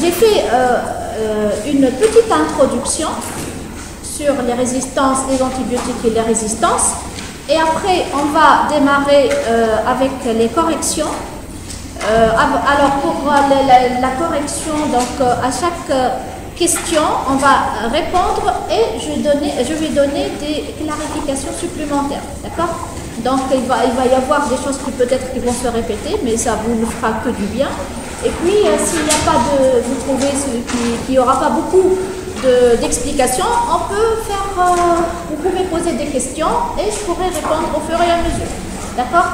j'ai fait euh, euh, une petite introduction sur les résistances, les antibiotiques et les résistances. Et après, on va démarrer euh, avec les corrections. Alors, pour la, correction, donc à chaque question, on va répondre et je, vais donner des clarifications supplémentaires. D'accord? Donc, il va, y avoir des choses qui peut-être qui vont se répéter, mais ça vous ne fera que du bien. Et puis, euh, s'il n'y a pas de, vous trouvez qu'il n'y aura pas beaucoup de- d'explications, on peut faire, euh, vous pouvez poser des questions et je pourrai répondre au fur et à mesure. D'accord?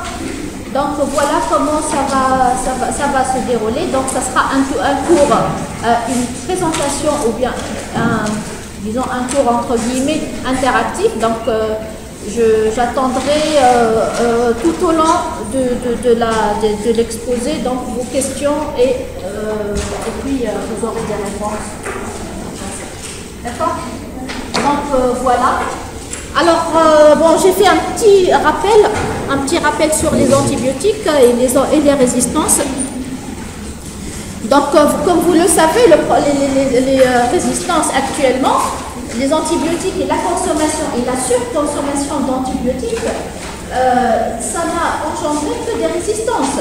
Donc voilà comment ça va, ça va, ça va se dérouler. Donc ça sera un, un cours, euh, une présentation ou bien un, disons un cours entre guillemets interactif. Donc j'attendrai euh, euh, tout au long de, de, de l'exposé donc vos questions et, euh, et puis vous aurez des réponses. D'accord? Donc voilà. Alors, bon, j'ai fait un petit rappel, un petit rappel sur les antibiotiques et les, et les résistances. Donc, comme vous le savez, les, résistances actuellement, les antibiotiques et la consommation et la surconsommation d'antibiotiques, euh, ça n'a engendré que des résistances.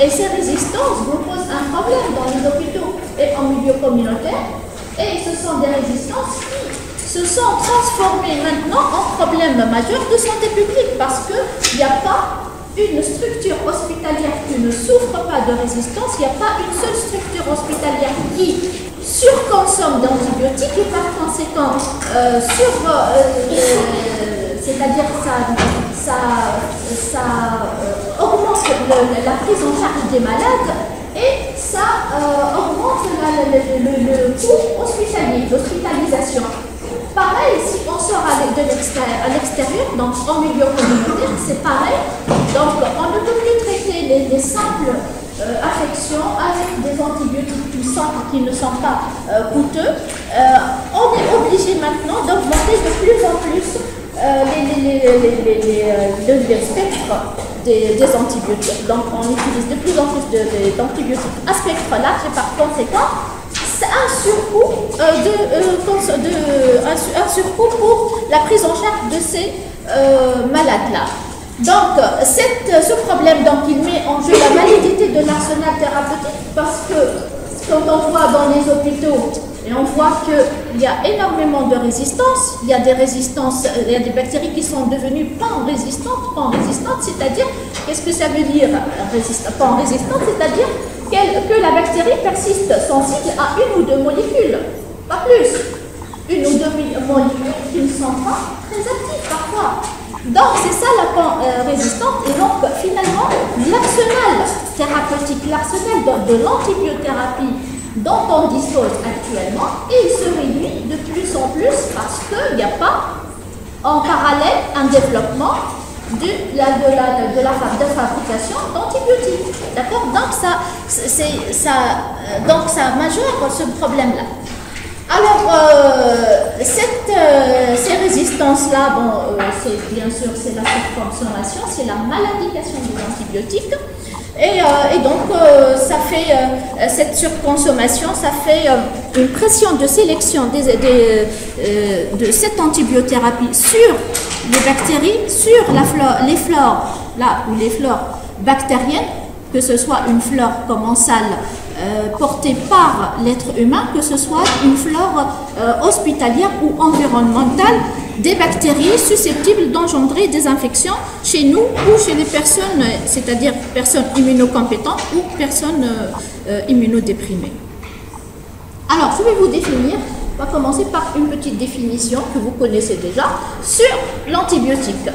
Et ces résistances vous posent un problème dans les hôpitaux et en milieu communautaire. Et ce sont des résistances qui se sont transformées maintenant en problèmes majeurs de santé publique parce qu'il n'y a pas une structure hospitalière qui ne souffre pas de résistance, il n'y a pas une seule structure hospitalière qui surconsomme d'antibiotiques et par conséquent, euh, sur, euh, euh, c'est-à-dire ça, ça, ça augmente la prise en charge des malades et ça augmente le- le coût hospitalier, l'hospitalisation. Pareil, si on sort à l'extérieur, donc en milieu communautaire, c'est pareil. Donc on ne peut plus traiter les, les simples euh, affections avec des antibiotiques puissants qui ne sont pas euh, coûteux. Euh, on est obligé maintenant d'augmenter de plus en plus le- spectre des, des antibiotiques. Donc on utilise de plus en plus d'antibiotiques à spectre large et par conséquent, c'est un surcoût, euh, euh, de- un, su- un surcoût pour la prise en charge de ces euh, malades-là. Donc, ce problème, donc, il met en jeu la validité de l'arsenal thérapeutique parce que quand on voit dans les hôpitaux et on voit qu'il y a énormément de résistance, il y a des résistances, euh, il y a des bactéries qui sont devenues pan-résistantes, pan-résistantes, c'est-à-dire, qu'est-ce que ça veut dire résist- pan-résistante C'est-à-dire que la bactérie persiste sensible à une ou deux molécules, pas plus. Une ou deux molécules qui ne sont pas très actives parfois. Donc c'est ça la pan-résistante et donc finalement l'arsenal thérapeutique, l'arsenal de, de l'antibiothérapie dont on dispose actuellement, il se réduit de plus en plus parce qu'il n'y a pas en parallèle un développement de la, fabrication d'antibiotiques. D'accord? Donc ça, c'est, ça, euh, donc ça majeure ce problème-là. Alors, euh, euh, ces résistances-là, bon, euh, c'est bien sûr c'est la surconsommation, c'est la maladication des antibiotiques. Et, donc, ça fait, cette surconsommation, ça fait une pression de sélection de cette antibiothérapie sur les bactéries, sur la flore, les flores, là où les flores bactériennes, que ce soit une flore commensale portée par l'être humain, que ce soit une flore euh, hospitalière ou environnementale, des bactéries susceptibles d'engendrer des infections chez nous ou chez les personnes, euh, c'est-à-dire personnes immunocompétentes ou personnes euh, euh, immunodéprimées. Alors, je vais vous définir, on va commencer par une petite définition que vous connaissez déjà sur l'antibiotique.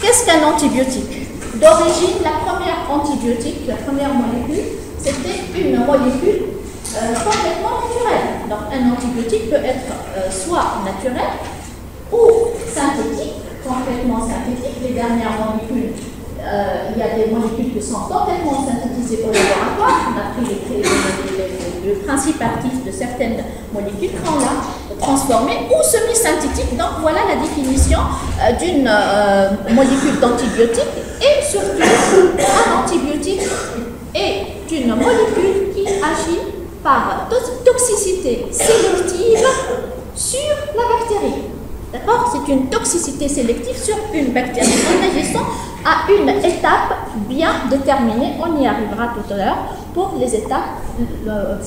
Qu'est-ce qu'un antibiotique? D'origine, la première antibiotique, la première molécule, c'était une molécule euh, complètement naturelle. Donc, un antibiotique peut être euh, soit naturel ou synthétique, complètement synthétique. Les dernières molécules, euh, il y a des molécules qui sont complètement synthétisées au laboratoire. On a pris le principe actif de certaines molécules qu'on l'a transformé ou semi-synthétique. Donc voilà la définition d'une molécule d'antibiotique et surtout un antibiotique est une molécule qui agit par, sélective sur la bactérie. D'accord? C'est une toxicité sélective sur une bactérie en agissant à une étape bien déterminée. On y arrivera tout à l'heure pour les étapes,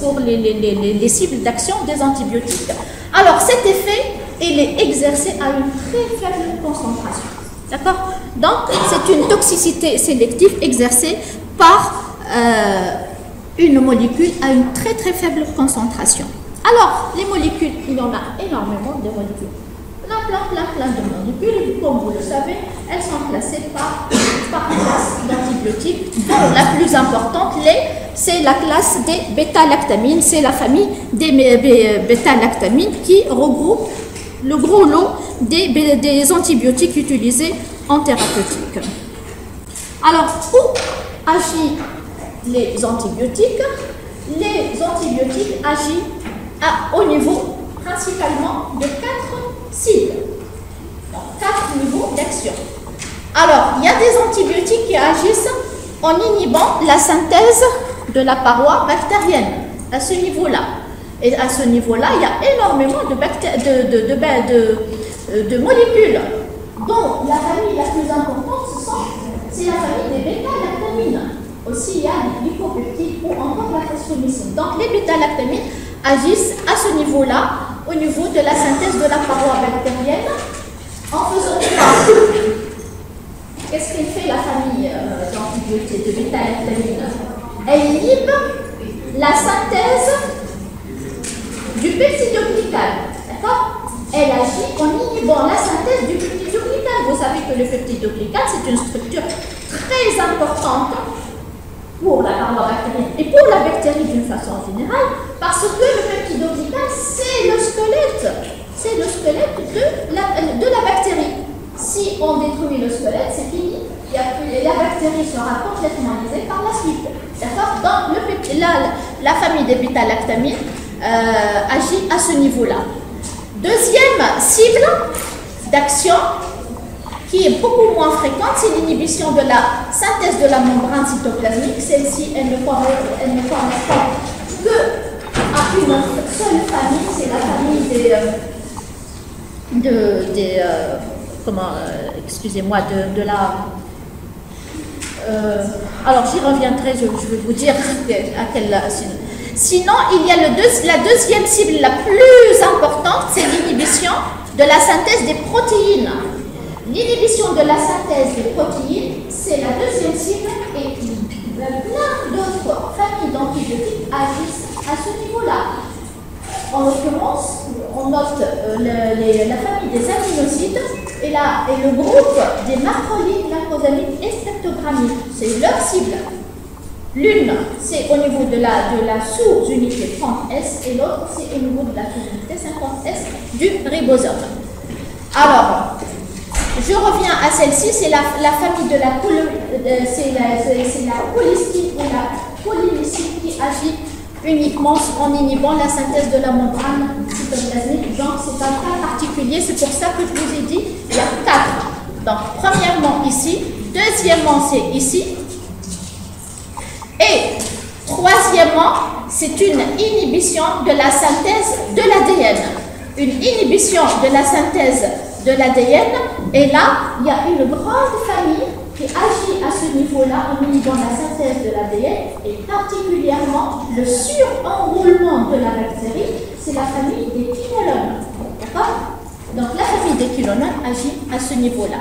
pour les, les cibles d'action des antibiotiques. Alors cet effet, il est exercé à une très faible concentration. D'accord? Donc c'est une toxicité sélective exercée par euh, une molécule à une très très faible concentration. Alors, les molécules, il y en a énormément de molécules. Plein, plein, plein, plein de molécules. Comme vous le savez, elles sont classées par, par classe d'antibiotiques, la plus importante, c'est la classe des bêta-lactamines. C'est la famille des bêta-lactamines qui regroupe le gros lot des, des antibiotiques utilisés en thérapeutique. Alors, où agit les antibiotiques. Les antibiotiques agissent à, au niveau principalement de quatre cibles, quatre niveaux d'action. Alors, il y a des antibiotiques qui agissent en inhibant la synthèse de la paroi bactérienne à ce niveau-là. Et à ce niveau-là, il y a énormément de, de, euh, molécules dont la famille la plus importante, c'est la famille des bêta-lactamines aussi il y a des glycopeptides ou encore la phosphomycine. Donc les bêta-lactamines agissent à ce niveau-là, au niveau de la synthèse de la paroi bactérienne, en faisant quoi? Qu'est-ce qu'elle fait la famille euh, d'antibiotiques de bêta-lactamine Elle inhibe la synthèse du peptidoglycane. D'accord? Elle agit en inhibant la synthèse du peptidoglycane. Vous savez que le peptidoglycane, c'est une structure très importante pour la paroi bactérienne et pour la bactérie d'une façon générale, parce que le peptidoglycane, c'est le squelette, c'est le squelette de la, bactérie. Si on détruit le squelette, c'est fini, la bactérie sera complètement lisée par la suite. D'accord Donc, la, famille des bêta-lactamines euh, agit à ce niveau-là. Deuxième cible d'action, qui est beaucoup moins fréquente, c'est l'inhibition de la synthèse de la membrane cytoplasmique. Celle-ci, elle ne correspond que à une seule famille, c'est la famille des, euh, de, des euh, comment, euh, excusez-moi, de, de, la. alors j'y reviendrai, je, je, vais vous dire à quelle. Sinon, il y a le deux, la deuxième cible la plus importante, c'est l'inhibition de la synthèse des protéines. L'inhibition de la synthèse des protéines, c'est la deuxième cible et plein d'autres familles d'antibiotiques agissent à ce niveau-là. En l'occurrence, on note euh, la famille des aminosides et, et le groupe des macrolides, glycosamides et streptogrammides. C'est leur cible. L'une, c'est au niveau de la, de la sous-unité 30S et l'autre, c'est au niveau de la sous-unité 50S du ribosome. Alors, je reviens à celle-ci, c'est la, famille de la, c'est la, ou la qui agit uniquement en inhibant la synthèse de la membrane cytoplasmique. Donc c'est un cas particulier, c'est pour ça que je vous ai dit, il y a quatre. Donc premièrement ici, deuxièmement c'est ici, et troisièmement c'est une inhibition de la synthèse de l'ADN. Une inhibition de la synthèse de l'ADN. Et là, il y a une grande famille qui agit à ce niveau-là en inhibant la synthèse de l'ADN et particulièrement le surenroulement de la bactérie, c'est la famille des quinolones. D'accord? Donc la famille des quinolones agit à ce niveau-là.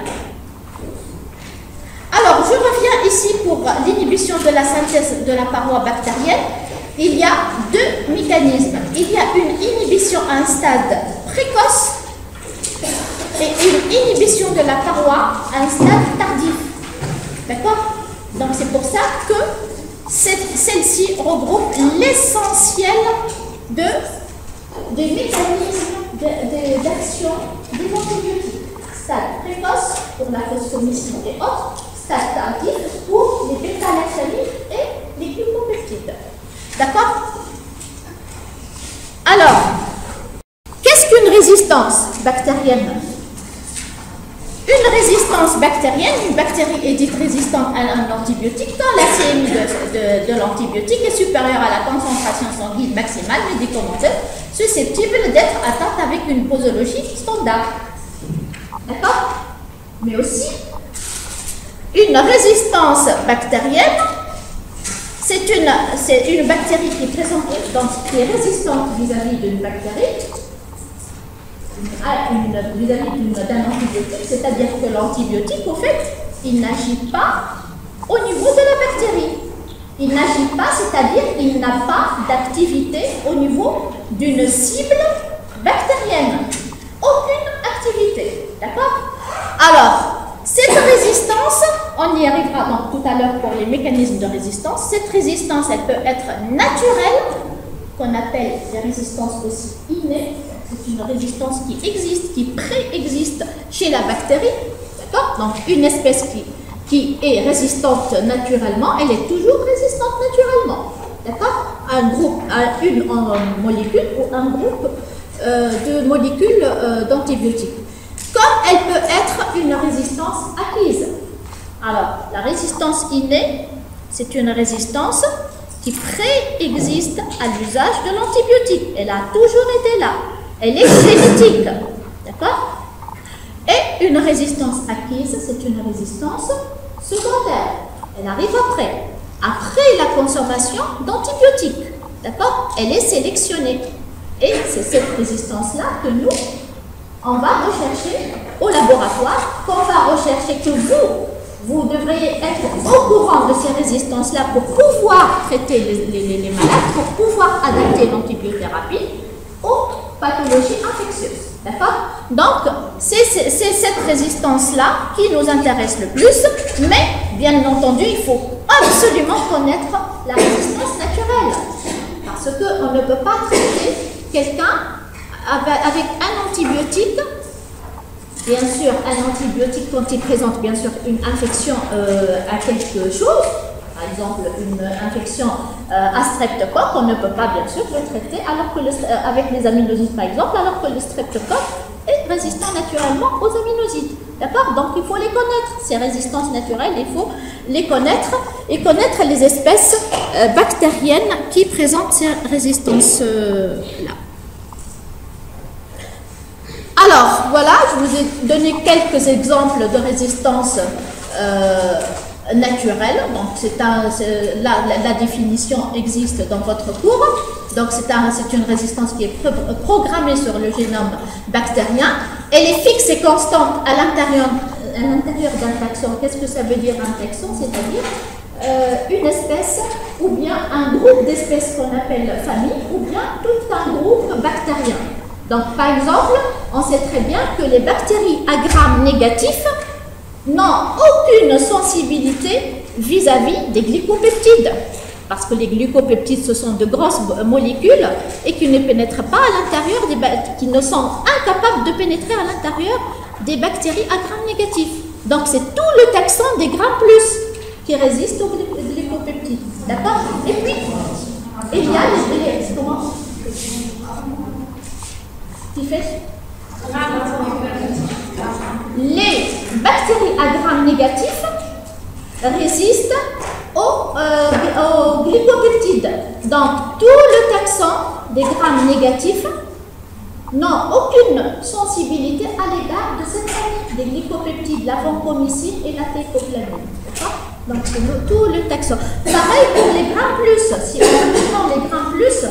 Alors, je reviens ici pour l'inhibition de la synthèse de la paroi bactérienne. Il y a deux mécanismes. Il y a une inhibition à un stade précoce et une inhibition de la paroi à un stade tardif. D'accord? Donc c'est pour ça que celle-ci regroupe l'essentiel de, des mécanismes d'action des antibiotiques. Stade précoce pour la phosphomycine et autres, stade tardif pour les bêta-lactamines et les glucopeptides. D'accord? Alors, qu'est-ce qu'une résistance bactérienne? Une résistance bactérienne, une bactérie est dite résistante à un antibiotique quand la CMI de, l'antibiotique est supérieure à la concentration sanguine maximale médicamenteuse susceptible d'être atteinte avec une posologie standard. D'accord? Mais aussi, une résistance bactérienne, c'est une, une bactérie qui est, présente, qui est résistante vis-à-vis d'une bactérie, vis-à-vis d'un antibiotique, c'est-à-dire que l'antibiotique, au fait, il n'agit pas au niveau de la bactérie. Il n'agit pas, c'est-à-dire qu'il n'a pas d'activité au niveau d'une cible bactérienne. Aucune activité. D'accord? Alors, cette résistance, on y arrivera donc tout à l'heure pour les mécanismes de résistance. Cette résistance, elle peut être naturelle, qu'on appelle des résistances aussi innées. C'est une résistance qui existe, qui préexiste chez la bactérie. D'accord Donc, une espèce qui qui est résistante naturellement, elle est toujours résistante naturellement. D'accord Un groupe, une molécule ou un groupe euh, de molécules euh, d'antibiotiques. Comme elle peut être une résistance acquise. Alors, la résistance innée, c'est une résistance qui préexiste à l'usage de l'antibiotique. Elle a toujours été là. Elle est génétique. D'accord? Et une résistance acquise, c'est une résistance secondaire. Elle arrive après. Après la consommation d'antibiotiques. D'accord? Elle est sélectionnée. Et c'est cette résistance-là que nous, on va rechercher au laboratoire, qu'on va rechercher que vous, vous devriez être au courant de ces résistances-là pour pouvoir traiter les, les malades, pour pouvoir adapter l'antibiothérapie aux pathologies infectieuses. D'accord? Donc, c'est cette résistance-là qui nous intéresse le plus, mais bien entendu, il faut absolument connaître la résistance naturelle. Parce qu'on ne peut pas traiter quelqu'un avec un antibiotique Bien sûr, un antibiotique, quand il présente bien sûr une infection euh, à quelque chose, par exemple une infection euh, à streptocoque, on ne peut pas bien sûr le traiter alors que euh, avec les aminosides par exemple, alors que le streptocoque est résistant naturellement aux aminosides. D'accord? Donc il faut les connaître, ces résistances naturelles, il faut les connaître et connaître les espèces euh, bactériennes qui présentent ces résistances-là. Alors, voilà, je vous ai donné quelques exemples de résistance naturel. Donc, c'est un, la, définition existe dans votre cours. Donc, c'est un, une résistance qui est programmée sur le génome bactérien. Elle est fixe et constante à l'intérieur d'un taxon. Qu'est-ce que ça veut dire un taxon? C'est-à-dire euh, une espèce ou bien un groupe d'espèces qu'on appelle famille ou bien tout un groupe bactérien. Donc, par exemple, on sait très bien que les bactéries à grammes négatifs n'ont aucune sensibilité vis-à-vis des glycopeptides. Parce que les glycopeptides, ce sont de grosses molécules et qui ne pénètrent pas à l'intérieur, des qui sont incapables de pénétrer à l'intérieur des bactéries à grammes négatifs. Donc c'est tout le taxon des grammes plus qui résiste aux glycopeptides. D'accord? Et puis, il y a les... Comment? Tu fais les bactéries à grammes négatifs résistent aux, euh, glycopeptides. Donc, tout le taxon des grammes négatifs n'ont aucune sensibilité à l'égard de cette famille des glycopeptides, la vancomycine et la thécoplamine. Donc, tout le taxon. Pareil pour les grammes plus. Si on prend les grammes plus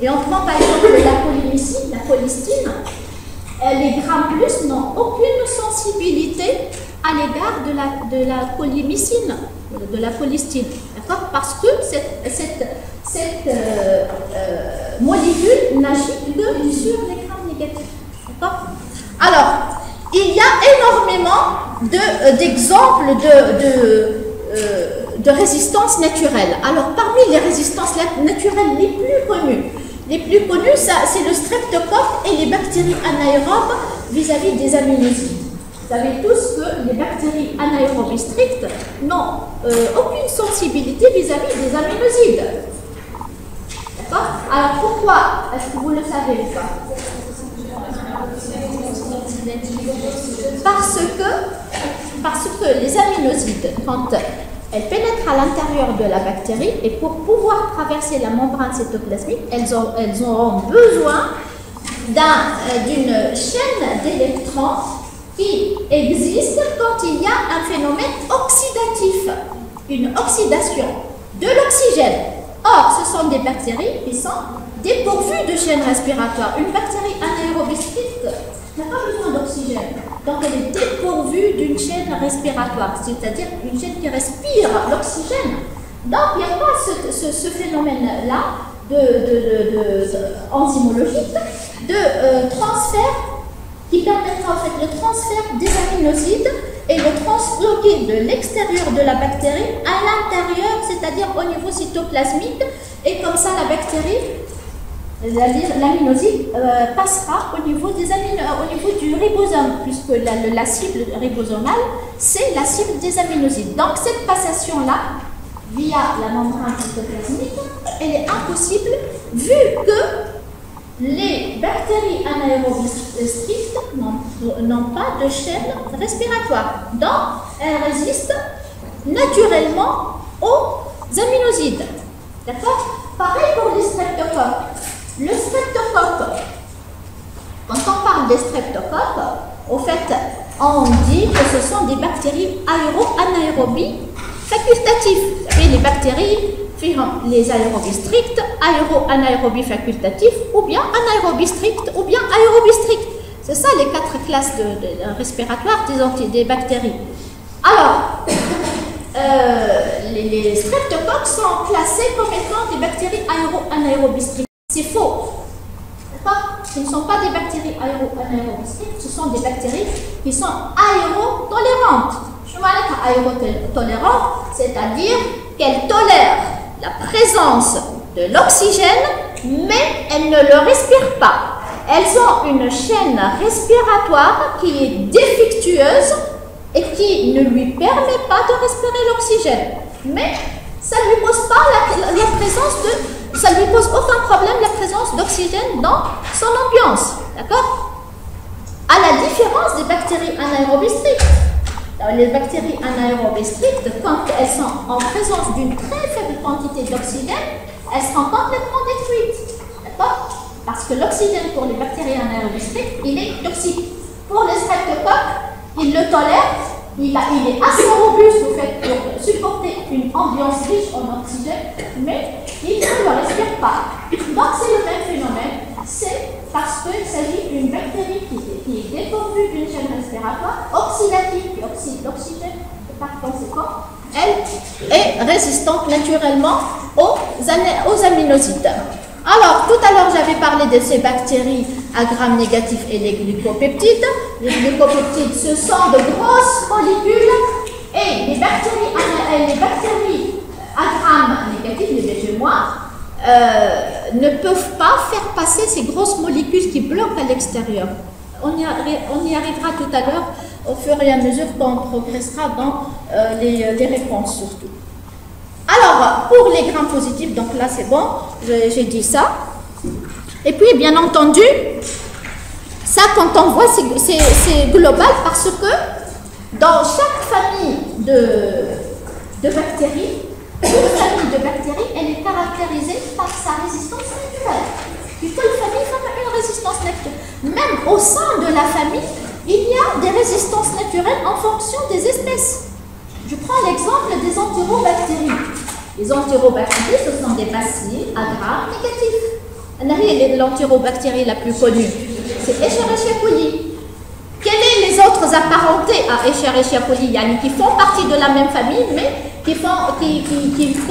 et on prend par exemple la polymycine, la polystine, les grammes plus n'ont aucune sensibilité à l'égard de la, de la polymycine, de la polystine. Parce que cette, cette, cette euh, euh, molécule n'agit que sur les grammes négatifs. Alors, il y a énormément euh, d'exemples de, de, de résistance naturelle. Alors, parmi les résistances naturelles les plus connues, les plus connus, c'est le streptocoque et les bactéries anaérobes vis-à-vis des aminosides. Vous savez tous que les bactéries anaérobes strictes n'ont euh, aucune sensibilité vis-à-vis des aminosides. D'accord? Alors pourquoi Est-ce que vous le savez pas? Parce que parce que les aminosides, quand elles pénètrent à l'intérieur de la bactérie, et pour pouvoir traverser la membrane cytoplasmique, elles, ont, elles auront besoin euh, d'une chaîne d'électrons qui existe quand il y a un phénomène oxydatif, une oxydation de l'oxygène. Or, ce sont des bactéries qui sont dépourvues de chaîne respiratoire. Une bactérie anaérobie n'a pas besoin d'oxygène. Donc, elle est dépourvue d'une chaîne respiratoire, c'est-à-dire une chaîne qui respire l'oxygène. Donc, il n'y a pas ce, phénomène-là de, enzymologique de euh, transfert qui permettra en fait le transfert des aminosides et le transloquer de l'extérieur de la bactérie à l'intérieur, c'est-à-dire au niveau cytoplasmique, et comme ça la bactérie, l'aminoside, euh, passera au niveau, des euh, au niveau du ribosome, puisque la, cible ribosomale, c'est la cible des aminosides. Donc cette passation-là, via la membrane cytoplasmique, elle est impossible vu que les bactéries anaérobies strictes n'ont pas de chaîne respiratoire. Donc, elles résistent naturellement aux aminosides. D'accord? Pareil pour les streptocoques. Le streptocoque, quand on parle des streptocoques, au fait, on dit que ce sont des bactéries aéro-anaérobies facultatives. Vous les bactéries les aérobies strictes, aéro-anaérobies facultatifs, ou bien anaérobies strictes, ou bien aérobies strictes. C'est ça les quatre classes de, respiratoires des, des, bactéries. Alors, euh, les, streptocoques sont classés comme étant des bactéries aéro-anaérobies. C'est faux. Ce ne sont pas des bactéries strictes, ce sont des bactéries qui sont aérotolérantes. Je aérotolérantes, c'est-à-dire qu'elles tolèrent la présence de l'oxygène, mais elles ne le respirent pas. Elles ont une chaîne respiratoire qui est défectueuse et qui ne lui permet pas de respirer l'oxygène. Mais ça ne lui pose pas la, présence de, ça lui pose aucun problème la présence d'oxygène dans son ambiance. D'accord? À la différence des bactéries anaérobies strictes. Les bactéries anaérobes strictes, quand elles sont en présence d'une très faible quantité d'oxygène, elles seront complètement détruites. D'accord? Parce que l'oxygène pour les bactéries anaérobes strictes, il est toxique. Pour les streptocoques, ils le tolèrent, il, est assez robuste pour supporter une ambiance riche en oxygène, mais il ne le respire pas. Donc c'est le même phénomène, c'est parce qu'il s'agit d'une bactérie qui, est dépourvue d'une chaîne respiratoire oxydative qui oxyde l'oxygène par conséquent, elle est résistante naturellement aux, aux aminosides. Alors, tout à l'heure, j'avais parlé de ces bactéries à grammes négatifs et les glycopeptides. Les glycopeptides, ce sont de grosses molécules et les bactéries, les bactéries à grammes négatifs, les BG-, euh, ne peuvent pas faire passer ces grosses molécules qui bloquent à l'extérieur. On, y arrivera tout à l'heure au fur et à mesure qu'on progressera dans euh, les, les, réponses surtout. Alors, pour les grammes positifs, donc là c'est bon, j'ai dit ça. Et puis, bien entendu, ça quand on voit, c'est global parce que dans chaque famille de, de bactéries, une famille de bactéries, elle est caractérisée par sa résistance naturelle. Une famille a une résistance naturelle. Même au sein de la famille, il y a des résistances naturelles en fonction des espèces. Je prends l'exemple des entérobactéries. Les entérobactéries, ce sont des bacilles à gras négatifs. L'entérobactérie la plus connue, c'est Escherichia coli. Quels sont les autres apparentés à Escherichia coli? Qui font partie de la même famille, mais qui,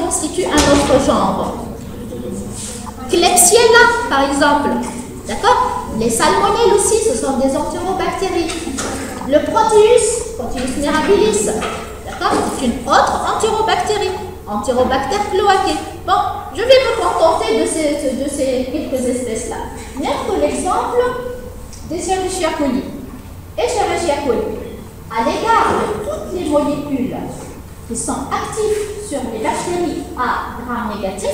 constituent un autre genre. Klebsiella, par exemple. D'accord? Les salmonelles aussi, ce sont des entérobactéries. Le Proteus, Proteus mirabilis, d'accord C'est une autre entérobactérie. Entérobactère cloaquée. Bon, je vais me contenter de ces, quelques espèces-là. Même l'exemple des Escherichia coli. Escherichia coli, à l'égard de toutes les molécules qui sont actifs sur les bactéries à gram négatif,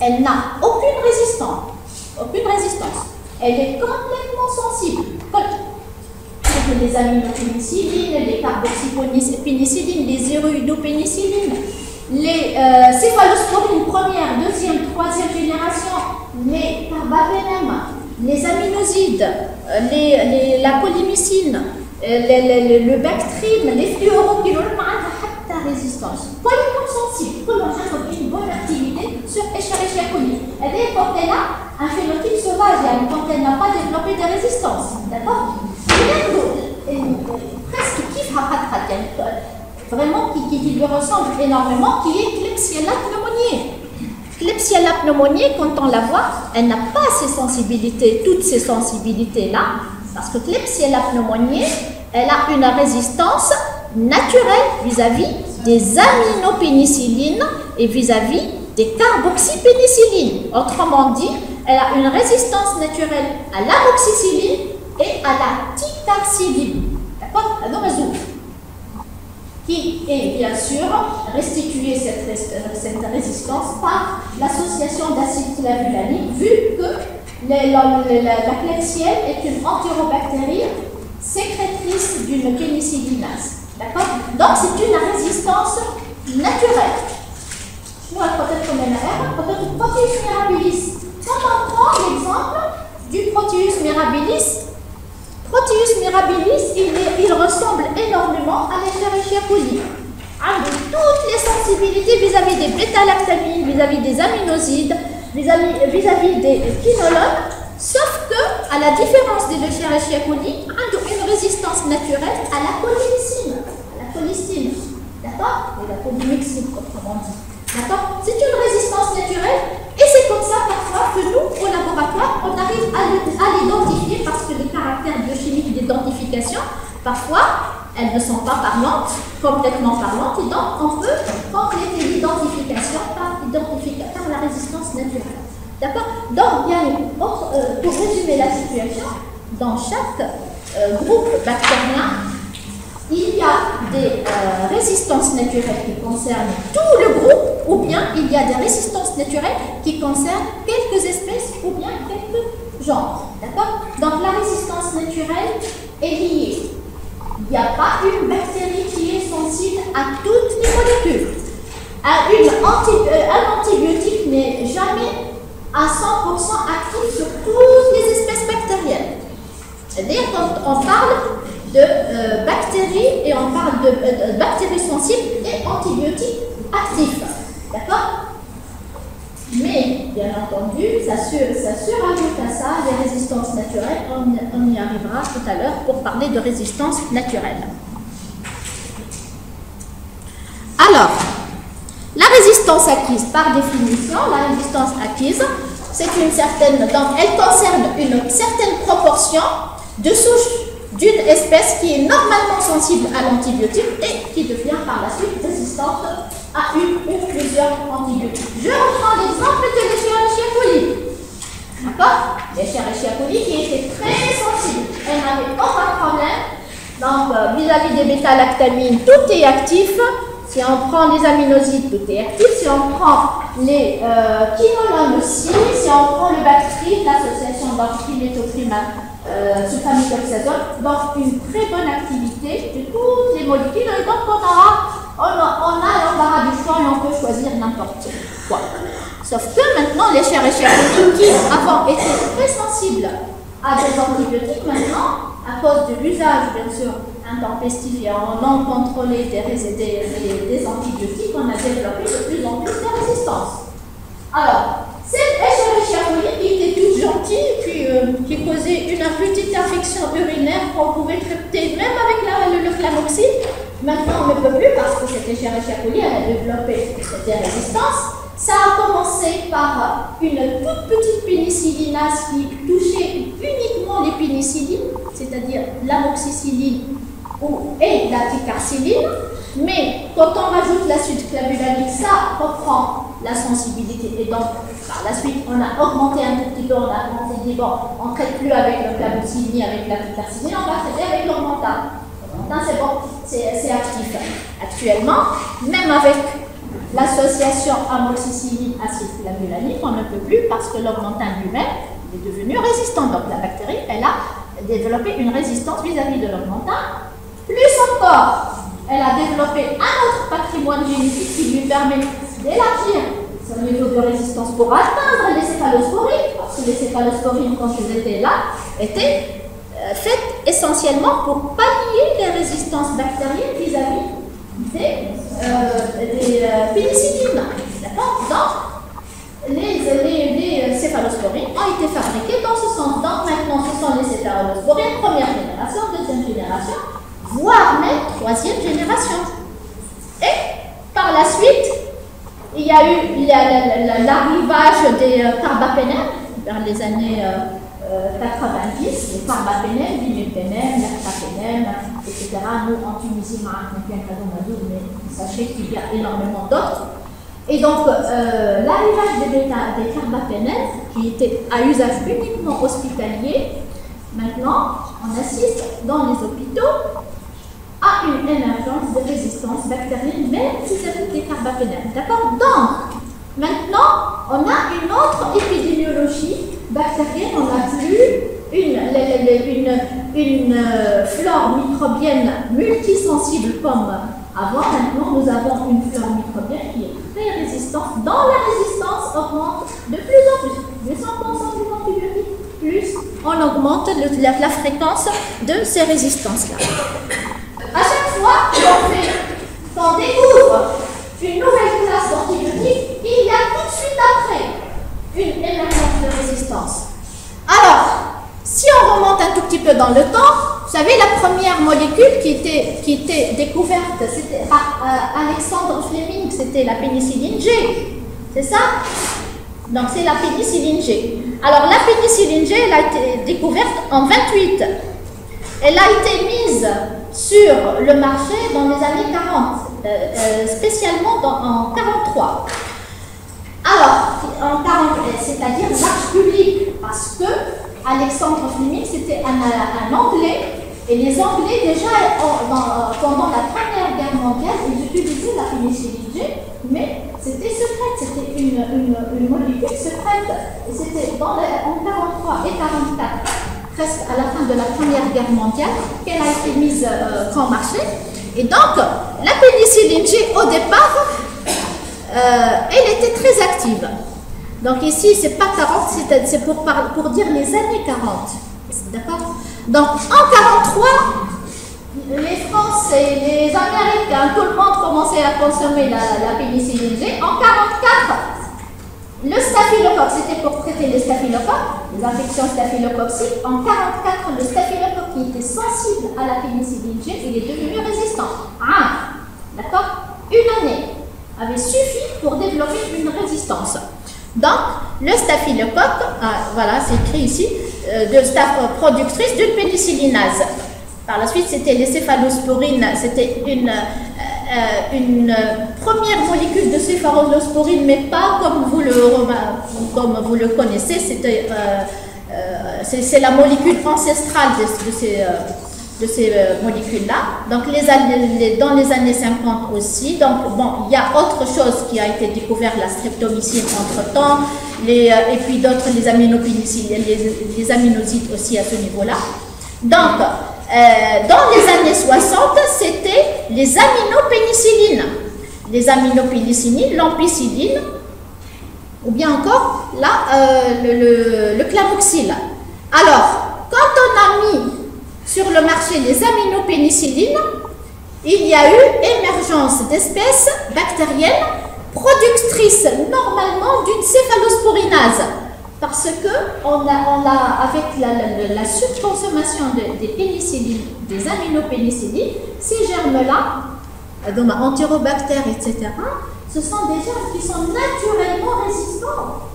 elle n'a aucune résistance. Aucune résistance. Elle est complètement sensible. Que les aminopénicillines, les carboxypénicillines, les iruidopénicillines, les euh, céphalosporines première, deuxième, troisième génération, les carbapénèmes, les aminosides, euh, les, la polymycine, euh, le bactrine, les fluoroquinolones, ta résistance. Polymorphes sensibles, ont une bonne activité sur Escherichia coli. Elle est elle a un phénotype sauvage, quand elle n'a pas développé de résistance. D'accord? Presque qui vraiment qui, qui, lui ressemble énormément, qui est Klebsiella pneumoniae. Klebsiella pneumoniae, quand on la voit, elle n'a pas ces sensibilités, toutes ces sensibilités-là, parce que Klebsiella pneumoniae, elle a une résistance naturelle vis-à-vis des aminopénicillines et vis-à-vis des carboxypénicillines. Autrement dit, elle a une résistance naturelle à l'amoxicilline et à la titaxidine. D'accord Alors, qui est bien sûr restituer cette, résistance par l'association d'acide clavulanique, vu que la, la, est une entérobactérie sécrétrice d'une pénicillinase. D'accord Donc c'est une résistance naturelle. Je peut-être peut-être mirabilis. Quand on prend l'exemple du Proteus mirabilis, Mirabilis, il, ressemble énormément à l'Escherichia coli. Avec toutes les sensibilités vis-à-vis des bêta-lactamines, vis-à-vis des aminosides, vis-à-vis des quinolones, sauf que, à la différence de l'Escherichia coli, a une résistance naturelle à la à la polystine, d'accord? Et la polymyxine, autrement dit. D'accord? C'est une résistance naturelle que nous, au laboratoire, on arrive à l'identifier parce que les caractères biochimiques d'identification, parfois, elles ne sont pas parlantes, complètement parlantes, et donc on peut compléter l'identification par, par la résistance naturelle. D'accord? Donc, autre, euh, pour résumer la situation, dans chaque euh, groupe bactérien, des euh, résistances naturelles qui concernent tout le groupe, ou bien il y a des résistances naturelles qui concernent quelques espèces ou bien quelques genres. D'accord? Donc la résistance naturelle est liée. Il n'y a pas une bactérie qui est sensible à toutes les molécules. Un, une euh, un antibiotique n'est jamais à 100% actif sur toutes les espèces bactériennes. C'est-à-dire quand on parle de euh, bactéries et on parle de, de, bactéries sensibles et antibiotiques actifs. D'accord? Mais, bien entendu, ça, ça surajoute à ça les résistances naturelles. On, on y arrivera tout à l'heure pour parler de résistance naturelle. Alors, la résistance acquise, par définition, la résistance acquise, c'est une certaine, donc elle concerne une certaine proportion de souches d'une espèce qui est normalement sensible à l'antibiotique et qui devient par la suite résistante à une ou plusieurs antibiotiques. Je reprends l'exemple de l'Escherichia coli. D'accord? L'Escherichia coli qui était très sensible. Elle n'avait aucun problème. Donc, euh, vis-à-vis des bêta-lactamines, tout est actif. Si on prend les aminosides, tout est actif. Si on prend les euh, quinolones aussi, si on prend le bactérie, l'association d'antimétoprim euh, sulfamidoxazole, donc une très bonne activité de toutes les molécules. Et donc, on, a, on a l'embarras du choix et on peut choisir n'importe quoi. Sauf que maintenant, les chers et chers qui avant étaient très sensibles à des antibiotiques, maintenant, à cause de l'usage, bien sûr, intempestif et non contrôlé des, des, des, antibiotiques, on a développé de plus en plus de résistance. Alors, cette Escherichia qui était toute gentille, puis, euh, qui causait une petite infection urinaire qu'on pouvait traiter même avec la, le, le maintenant on ne peut plus parce que cette Escherichia coli elle a développé des résistances. Ça a commencé par une toute petite pénicillinase qui touchait uniquement les pénicillines, c'est-à-dire l'amoxicilline et la ticarciline. Mais quand on rajoute l'acide clavulanique, ça reprend la sensibilité. Et donc, par la suite, on a augmenté un tout petit peu, on a augmenté, dit bon, on ne traite plus avec le clavucine ni avec la ticarciline, on va traiter avec l'augmentin. L'augmentin, c'est bon, c'est actif. Actuellement, même avec l'association amoxicilline-acide clavulanique, on ne peut plus parce que l'augmentin lui-même est devenu résistant. Donc la bactérie, elle a développé une résistance vis-à-vis de l'augmentin. Plus encore, elle a développé un autre patrimoine génétique qui lui permet d'élargir son niveau de résistance pour atteindre les céphalosporines, parce que les céphalosporines, quand elles étaient là, étaient euh, faites essentiellement pour pallier les résistances bactériennes vis-à-vis des, euh, des euh. D'accord? Donc, les, les, les, céphalosporines ont été fabriquées dans ce sens. Donc, maintenant, ce sont les céphalosporines, première génération, deuxième génération, voire même troisième génération. Et par la suite, y a eu l'arrivage des euh, carbapénèmes vers les années 90, euh, euh, les carbapénèmes, l'imipénèmes, l'actapénèmes, etc. Nous, en Tunisie, mais sachez qu'il y a énormément d'autres. Et donc, l'arrivage des, des qui était à usage uniquement hospitalier, maintenant, on assiste dans les hôpitaux à une émergence de résistance bactérienne, même si c'est des carbapénèmes. D'accord? Donc, maintenant, on a une autre épidémiologie bactérienne, on n'a plus une, une, une, euh, flore microbienne multisensible comme avant. Maintenant, nous avons une flore microbienne qui est très résistante. Dans la résistance augmente de plus en plus. Les 100% des antibiotiques, plus on augmente la fréquence de ces résistances-là. Qu'on découvre une nouvelle classe d'antibiotiques, il y a tout de suite après une émergence de résistance. Alors, si on remonte un tout petit peu dans le temps, vous savez, la première molécule qui était, qui était découverte, c'était Alexandre Fleming, c'était la pénicilline G. C'est ça? Donc, c'est la pénicilline G. Alors, la pénicilline G, elle a été découverte en 28. Elle a été mise sur le marché dans les années 40, euh, euh, spécialement en 43. Alors, en 40, c'est-à-dire marche public, parce que Alexandre Fleming, c'était un, Anglais, et les Anglais, déjà, pendant la Première Guerre mondiale, ils utilisaient la pénicilline mais c'était secrète, c'était une, une, molécule secrète. C'était en 43 et 44 à la fin de la Première Guerre mondiale, qu'elle a été mise euh, en marché. Et donc, la pénicilline G, au départ, euh, elle était très active. Donc ici, c'est pas 40, c'est pour, pour dire les années 40. D'accord? Donc, en 43, les Français, les Américains, tout le monde commençait à consommer la, la pénicilline G. En 44, le staphylocoque, c'était pour traiter les staphylocoques, les infections staphylococciques. En 1944, le staphylocoque qui était sensible à la pénicilline G, il est devenu résistant. Ah, d'accord? Une année avait suffi pour développer une résistance. Donc, le staphylocoque, ah, voilà, c'est écrit ici, euh, de staph productrice d'une pénicillinase. Par la suite, c'était les céphalosporines, c'était une euh, une première molécule de céphalosporine, mais pas comme vous le, comme vous le connaissez, c'était, euh, euh, c'est, la molécule ancestrale de, ces, de ces molécules-là. Donc les, dans les années 50 aussi. Donc bon, il y a autre chose qui a été découvert, la streptomycine entre-temps, et puis d'autres, les les, les aminosides aussi à ce niveau-là. Donc, dans les années 60, c'était les aminopénicillines. Les aminopénicillines, l'ampicilline, ou bien encore euh, le, le. Alors, quand on a mis sur le marché les aminopénicillines, il y a eu émergence d'espèces bactériennes productrices normalement d'une céphalosporinase. Parce que on a, avec la, surconsommation des pénicillines, des aminopénicillines, ces germes-là, euh, donc entérobactères, etc., ce sont des germes qui sont naturellement résistants,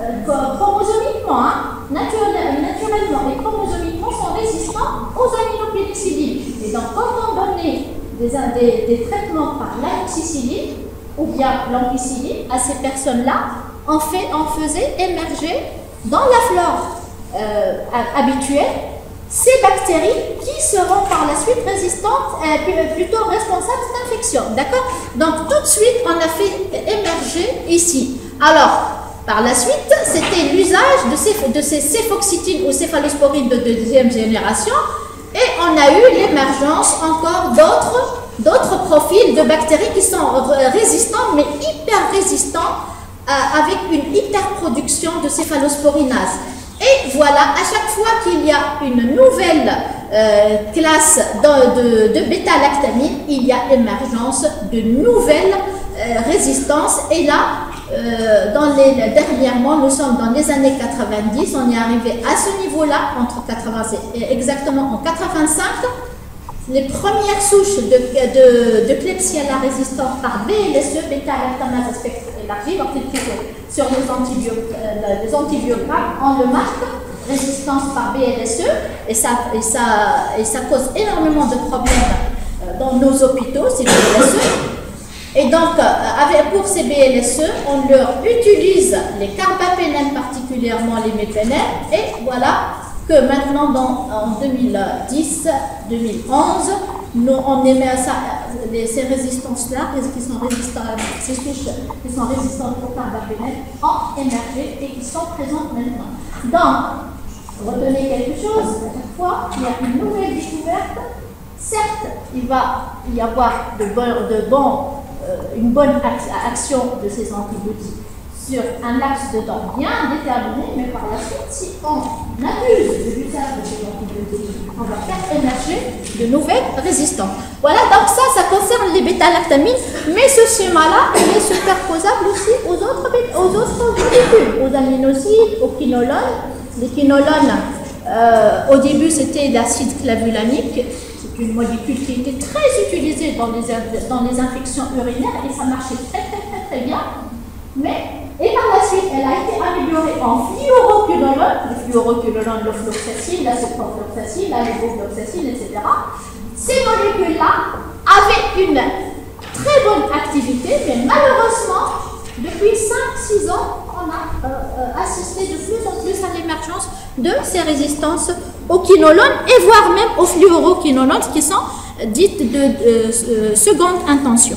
euh, chromosomiquement, hein, naturellement et chromosomiquement sont résistants aux aminopénicillines. Et donc, quand on donnait des, des, des traitements par l'amoxicilline ou bien l'ampicilline à ces personnes-là, on, fait, on faisait émerger dans la flore euh, habituelle ces bactéries qui seront par la suite résistantes, euh, plutôt responsables d'infection. D'accord? Donc tout de suite, on a fait émerger ici. Alors, par la suite, c'était l'usage de ces, de ou céphalosporines de deuxième génération. Et on a eu l'émergence encore d'autres, profils de bactéries qui sont résistants, mais hyper résistants, euh, avec une hyperproduction de céphalosporinase. Et voilà, à chaque fois qu'il y a une nouvelle euh, classe de, bêta-lactamine, il y a émergence de nouvelles euh, résistances. Et là, euh, dans les, dernièrement, nous sommes dans les années 90, on est arrivé à ce niveau-là, entre 80 et exactement en 85. Les premières souches de, de, de Klebsiella résistantes par BLSE, bêta-lactamase sur les, antibiotiques, euh, on le marque, résistance par BLSE, et ça, cause énormément de problèmes euh, dans nos hôpitaux, ces BLSE. Et donc, euh, pour ces BLSE, on leur utilise les carbapénènes, particulièrement les mépénènes, et voilà que maintenant, en 2010-2011, on émet ça, ces résistances-là, qui sont résistantes, ces souches qui sont résistantes au carbapénène, ont émergé et qui sont présentes maintenant. Donc, retenez quelque chose, à chaque fois, il y a une nouvelle découverte. Certes, il va y avoir de bons euh, une bonne action de ces antibiotiques sur un axe de temps bien déterminé, mais par la suite, si on abuse de l'usage de ces on va faire émerger de nouvelles résistances. Voilà, donc ça, ça concerne les bêta-lactamines, mais ce schéma-là, il est superposable aussi aux autres, aux autres molécules, aux aminosides, aux quinolones. Les quinolones, euh, au début, c'était l'acide clavulanique, une molécule qui était très utilisée dans les, dans les infections urinaires et ça marchait très très très très bien. Mais, et par la suite, elle a été améliorée en fluoroquinolone, le fluoroquinolone, l'ofloxacine, la ciprofloxacine, la levofloxacine, etc. Ces molécules-là avaient une très bonne activité, mais malheureusement, depuis 5-6 ans, on a euh, euh, assisté de plus en plus à l'émergence de ces résistances aux quinolones et voire même aux fluoroquinolones qui sont dites de euh, seconde intention.